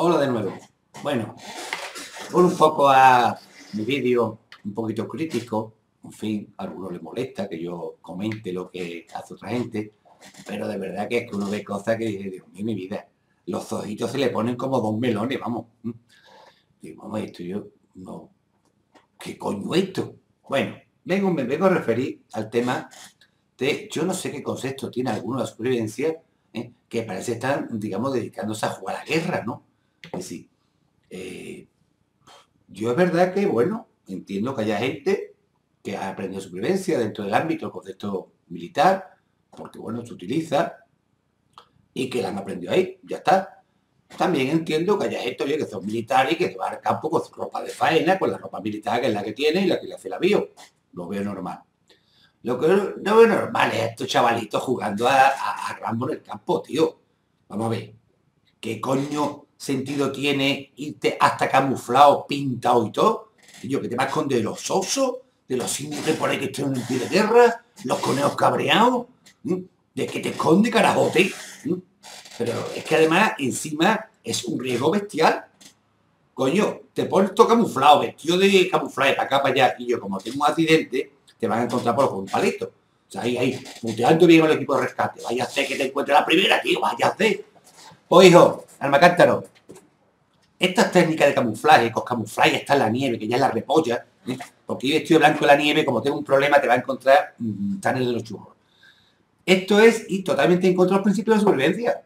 Hola de nuevo. Bueno, un poco a mi vídeo un poquito crítico. En fin, a algunos les molesta que yo comente lo que hace otra gente, pero de verdad que es que uno ve cosas que dice, Dios mío, mi vida, los ojitos se le ponen como dos melones, vamos. Digo, vamos, esto yo, no, ¿qué coño esto? Bueno, vengo, me vengo a referir al tema de, yo no sé qué concepto tiene alguno de la supervivencia, ¿eh? que parece estar, digamos, dedicándose a jugar a la guerra, ¿no? Es decir, eh, yo es verdad que, bueno, entiendo que haya gente que ha aprendido supervivencia dentro del ámbito del concepto militar, porque, bueno, se utiliza y que la han aprendido ahí, ya está. También entiendo que haya gente que son militares y que va al campo con ropa de faena, con la ropa militar que es la que tiene y la que le hace la bio. Lo veo normal. Lo que no veo normal es estos chavalitos jugando a, a Rambo en el campo, tío. Vamos a ver. ¿Qué coño sentido tiene irte hasta camuflado, pintado y todo. Yo que te vas con de los osos, de los indios que por ahí que están en pie de guerra, los conejos cabreados, de que te esconde carajote. Pero es que además encima es un riesgo bestial. Coño, te pones todo camuflado, vestido de camuflaje para acá, para allá, y yo como tengo un accidente, te van a encontrar por un palito. O sea, ahí, ahí, puteando bien el equipo de rescate. Vaya a hacer que te encuentre la primera, tío, vaya a hacer. Pues hijo, Almacántaro, estas técnicas de camuflaje, con camuflaje está en la nieve, que ya es la repolla, ¿eh? porque yo vestido blanco en la nieve, como tengo un problema, te va a encontrar mmm, de los churros. Esto es y totalmente en contra de los principios de supervivencia.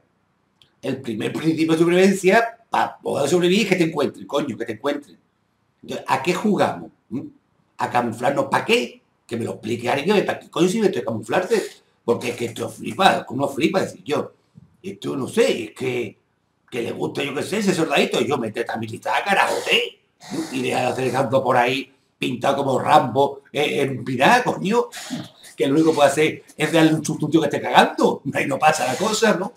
El primer principio de supervivencia, para poder sobrevivir, es que te encuentren, coño, que te encuentren. ¿A qué jugamos? ¿Mm? ¿A camuflarnos para qué? Que me lo explique alguien, ¿para qué coño sirve esto de camuflarse? Porque es que esto flipa, como flipa, decir yo. Esto no sé, es que, que le gusta, yo qué sé, ese soldadito, yo mete a militar, carajote, y deja de hacer tanto por ahí, pintado como Rambo, eh, en pinar, coño, que lo único que puede hacer es darle un sustituto que esté cagando, ahí no pasa la cosa, ¿no?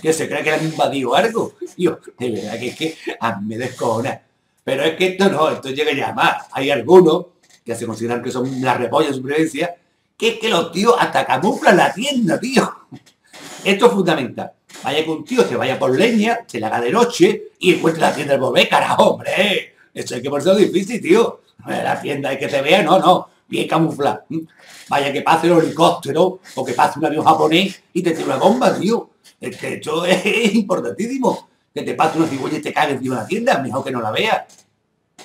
Que se cree que le han invadido algo. Yo, de verdad que es que a mí me descojona. Pero es que esto no, esto llega ya más. Hay algunos que se consideran que son la repolla de supervivencia, que es que los tíos hasta camuflan la tienda, tío. Esto es fundamental. Vaya con un tío, se vaya por leña, se la haga de noche y encuentre la tienda del bebé, carajo, hombre. Eso hay que ponerse difícil, tío. La tienda hay que te vea, no, no. Bien camuflada. Vaya que pase el helicóptero o que pase un avión japonés y te tire una bomba, tío. Es que esto es importantísimo. Que te pase una cigüeña y te cague encima de la tienda, mejor que no la veas.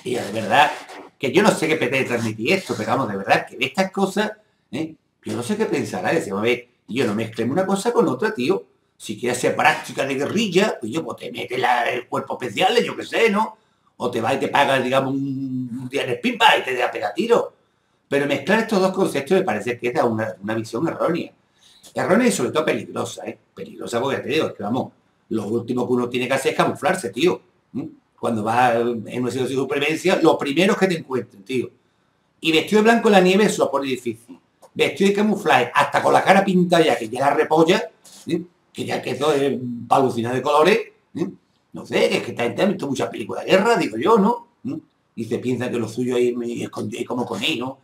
Y de verdad, que yo no sé qué pretende transmitir esto, pero vamos, de verdad, que ve estas cosas, ¿eh? yo no sé qué pensará. Decimos, a ver, y yo no mezclemos una cosa con otra, tío. Si quieres hacer práctica de guerrilla, pues yo, pues te metes la, el cuerpo especial, yo qué sé, ¿no? O te vas y te pagas, digamos, un, día en el pimpa y te da pega tiro. Pero mezclar estos dos conceptos me parece que es una, una visión errónea. Errónea y sobre todo peligrosa, ¿eh? Peligrosa porque te digo, es que vamos, lo último que uno tiene que hacer es camuflarse, tío. Cuando vas en una situación de supervivencia, lo primero que te encuentren, tío. Y vestido de blanco en la nieve eso lo pone difícil vestido de camuflaje, hasta con la cara pintada ya, que ya la repolla, ¿eh? que ya quedó es alucinar de colores, ¿eh? no sé, es que esta gente ha visto muchas películas de guerra, digo yo, ¿no? ¿Eh? Y se piensa que lo suyo me escondí como con él, ¿no?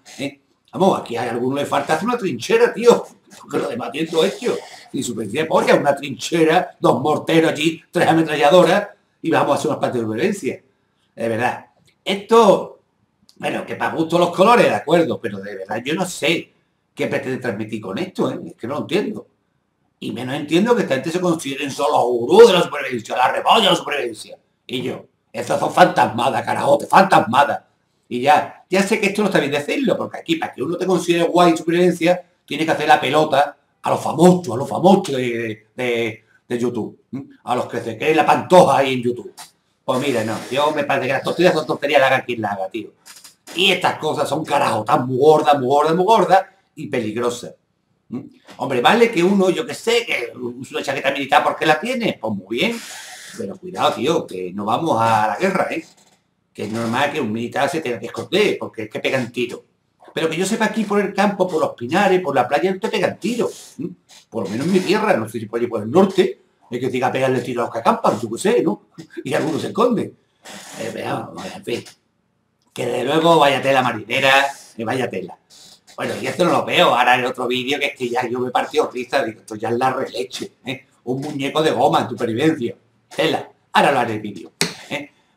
Vamos, aquí a alguno le falta hacer una trinchera, tío, porque lo demás tiene todo hecho. Y su de polla, una trinchera, dos morteros allí, tres ametralladoras, y vamos a hacer unas partes de violencia. De verdad. Esto, bueno, que para gusto los colores, de acuerdo, pero de verdad yo no sé ¿Qué pretende transmitir con esto? Eh? Es que no lo entiendo. Y menos entiendo que esta gente se consideren solo gurú de la supervivencia, la repolla de la supervivencia. Y yo, estas son fantasmadas, carajote, fantasmadas. Y ya, ya sé que esto no está bien decirlo, porque aquí, para que uno te considere guay en supervivencia, tiene que hacer la pelota a los famosos, a los famosos de, YouTube. A los que se creen la pantoja ahí en YouTube. Pues mire, no, yo me parece que las tonterías son tonterías, la haga quien la haga, tío. Y estas cosas son carajotas muy gordas, muy gordas, muy gordas, y peligrosa. ¿Mm? Hombre, vale que uno, yo que sé, que usa una chaqueta militar porque la tiene, pues muy bien, pero cuidado, tío, que no vamos a la guerra, ¿eh? Que es normal que un militar se tenga que porque es que pegan tiro. Pero que yo sepa aquí por el campo, por los pinares, por la playa, no te pegan tiro. Por lo menos en mi tierra, no sé si por allí por el norte, es que diga pegarle tiro a los que acampan, yo qué sé, ¿no? Y algunos se esconden. Eh, veamos, en fin. Que de luego vaya tela marinera, que vaya tela. Bueno, y esto no lo veo ahora en otro vídeo, que es que ya yo me he partido risa, digo, esto ya es la releche, ¿eh? un muñeco de goma en supervivencia. Tela, ahora lo haré el vídeo.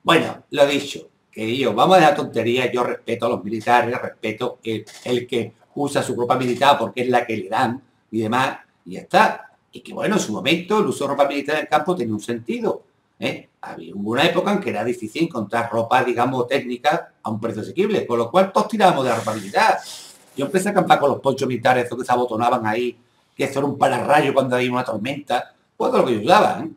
Bueno, lo dicho, que yo, vamos a dejar tonterías, yo respeto a los militares, respeto el, el que usa su ropa militar porque es la que le dan y demás, y ya está. Y que bueno, en su momento el uso de ropa militar en el campo tenía un sentido. ¿eh? Había, una época en que era difícil encontrar ropa, digamos, técnica a un precio asequible, con lo cual todos tirábamos de la ropa militar. Yo empecé a acampar con los ponchos militares, esos que se abotonaban ahí, que eso era un pararrayo cuando había una tormenta, pues lo que yo usaba. ¿eh?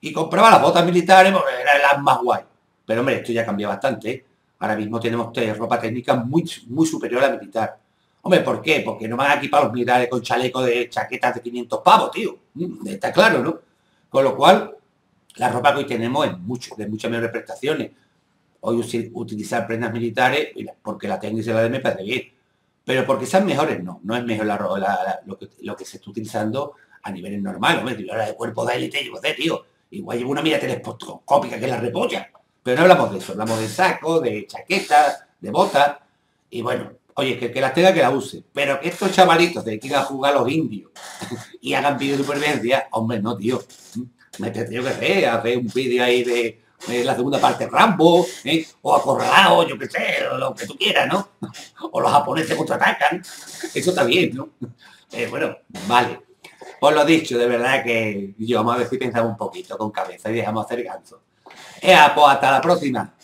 Y compraba las botas militares porque eran las más guay. Pero hombre, esto ya cambió bastante. ¿eh? Ahora mismo tenemos ropa técnica muy, muy superior a la militar. Hombre, ¿por qué? Porque no van a equipar los militares con chaleco de chaquetas de 500 pavos, tío. Mm, está claro, ¿no? Con lo cual, la ropa que hoy tenemos es mucho, de muchas mejores prestaciones. Hoy utilizar prendas militares, porque la técnica se la de me parece bien. Pero porque sean mejores, no. No es mejor la, lo, que, lo, que, se está utilizando a niveles normales. Hombre, yo ahora de cuerpo de élite, yo sé, tío. Igual llevo una mira telescópica que la repolla. Pero no hablamos de eso. Hablamos de saco, de chaquetas, de botas. Y bueno, Oye, que, que las tenga que la use, pero que estos chavalitos de que ir a jugar los indios y hagan vídeo de supervivencia, hombre, no, tío. Me tendría que hacer, hacer un vídeo ahí de, la segunda parte Rambo, ¿eh? o acorralado, yo qué sé, lo que tú quieras, ¿no? O los japoneses contraatacan. Eso está bien, ¿no? Eh, bueno, vale. Pues lo dicho, de verdad que yo vamos a ver si pensamos un poquito con cabeza y dejamos hacer ganso. Eh, pues hasta la próxima.